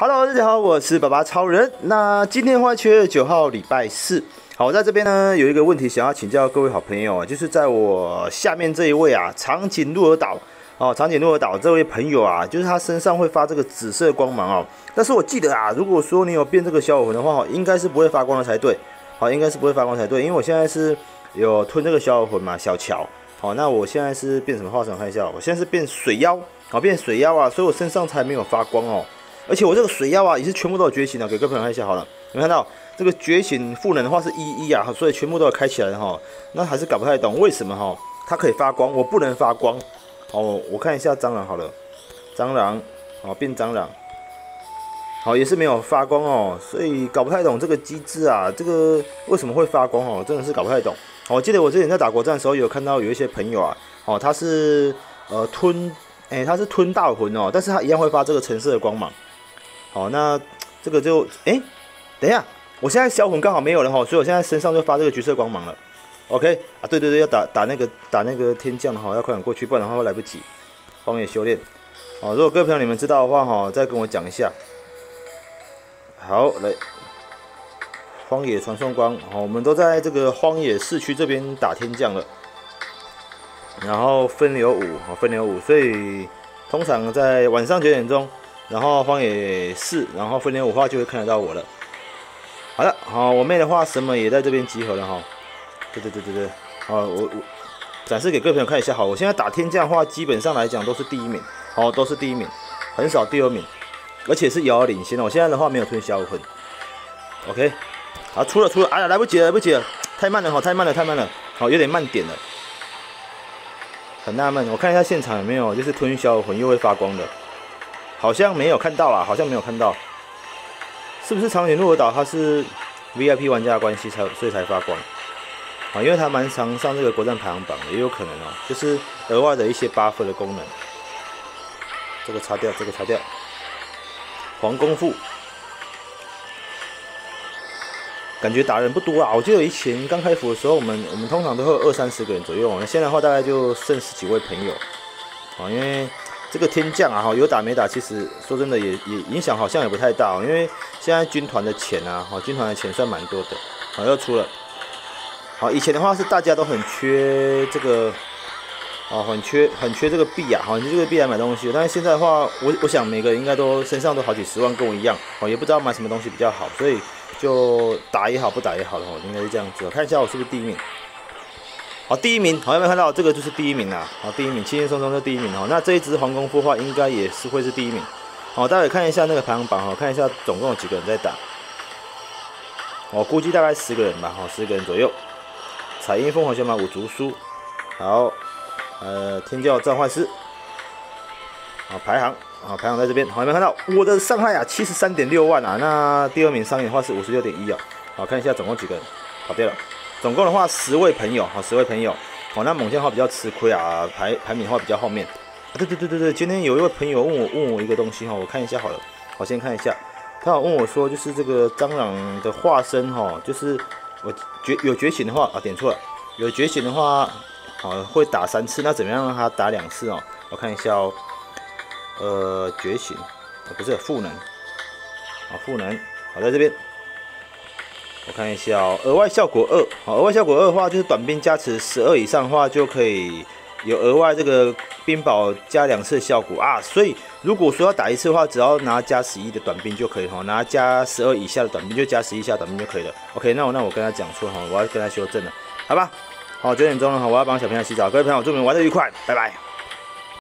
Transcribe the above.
Hello，大家好，我是爸爸超人。那今天的话，七月九号，礼拜四。好，在这边呢有一个问题想要请教各位好朋友啊，就是在我下面这一位啊，长颈鹿儿岛哦，长颈鹿儿岛这位朋友啊，就是他身上会发这个紫色光芒哦。但是我记得啊，如果说你有变这个小火魂的话，应该是不会发光的才对。好，应该是不会发光才对，因为我现在是有吞这个小火魂嘛，小乔。好，那我现在是变什么化身？看一下，我现在是变水妖，好，变水妖啊，所以我身上才没有发光哦。而且我这个水妖啊，也是全部都有觉醒的，给各位朋友看一下好了。有看到这个觉醒赋能的话是一一啊，所以全部都要开起来的哈。那还是搞不太懂为什么哈，它可以发光，我不能发光。哦，我看一下蟑螂好了，蟑螂，好变蟑螂，好也是没有发光哦，所以搞不太懂这个机制啊，这个为什么会发光哦，真的是搞不太懂。我记得我之前在打国战的时候，有看到有一些朋友啊，哦他是呃吞，哎他是吞大魂哦，但是他一样会发这个橙色的光芒。好，那这个就哎，等一下，我现在小魂刚好没有了哈，所以我现在身上就发这个橘色光芒了。OK 啊，对对对，要打打那个打那个天降哈，要快点过去，不然的话会来不及。荒野修炼，哦，如果各位朋友你们知道的话哈，再跟我讲一下。好，来，荒野传送光，好，我们都在这个荒野市区这边打天降了。然后分流五，好，分流五，所以通常在晚上九点钟。然后荒野四，然后分连五话就会看得到我了。好的，好，我妹的话什么也在这边集合了哈。对对对对对，好，我我展示给各位朋友看一下。好，我现在打天降的话，基本上来讲都是第一名，好，都是第一名，很少第二名，而且是遥遥领先的。我现在的话没有吞小魂。OK，好，出了出了，哎呀，来不及了，来不及了，太慢了哈，太慢了，太慢了，好，有点慢点了。很纳闷，我看一下现场有没有就是吞小魂又会发光的。好像没有看到啦，好像没有看到，是不是长颈鹿的岛它是 VIP 玩家的关系才所以才发光啊？因为它蛮常上这个国战排行榜的，也有可能哦，就是额外的一些 buff 的功能。这个擦掉，这个擦掉。黄功夫，感觉打人不多啊。我记得以前刚开服的时候，我们我们通常都会有二三十个人左右，那现在的话大概就剩十几位朋友啊，因为。这个天降啊，哈，有打没打，其实说真的也也影响好像也不太大，因为现在军团的钱啊，哈，军团的钱算蛮多的，好又出了，好以前的话是大家都很缺这个，哦，很缺很缺这个币啊，好，你这个币来买东西，但是现在的话，我我想每个人应该都身上都好几十万，跟我一样，哦，也不知道买什么东西比较好，所以就打也好，不打也好的话，应该是这样子，看一下我是不是第一名。好，第一名，好，有没有看到这个就是第一名啦？好，第一名，轻轻松松就第一名哈。那这一只皇宫孵化应该也是会是第一名。好，大家看一下那个排行榜哈，看一下总共有几个人在打。我估计大概十个人吧，哈，十个人左右。彩音凤凰小马五竹书，好，呃，天教召唤师，好，排行，好，排行在这边，好，有没有看到我的伤害啊？七十三点六万啊。那第二名伤眼的话是五十六点一啊。好，看一下总共几个人，跑掉了。总共的话，十位朋友，好，十位朋友，好，那猛将的话比较吃亏啊，排排名的话比较后面。对对对对对，今天有一位朋友问我问我一个东西哈，我看一下好了，我先看一下，他有问我说，就是这个蟑螂的化身哈，就是我觉有觉醒的话啊，点错了，有觉醒的话，好会打三次，那怎么样让他打两次哦？我看一下哦，呃，觉醒，不是赋能，啊赋能，好在这边。我看一下哦，额外效果二，好，额外效果二的话，就是短兵加持十二以上的话，就可以有额外这个冰雹加两次效果啊。所以如果说要打一次的话，只要拿加十一的短兵就可以哈，拿加十二以下的短兵就加十一下短兵就可以了。OK，那我那我跟他讲错哈，我要跟他修正了，好吧？好，九点钟了哈，我要帮小朋友洗澡，各位朋友祝你们玩的愉快，拜拜。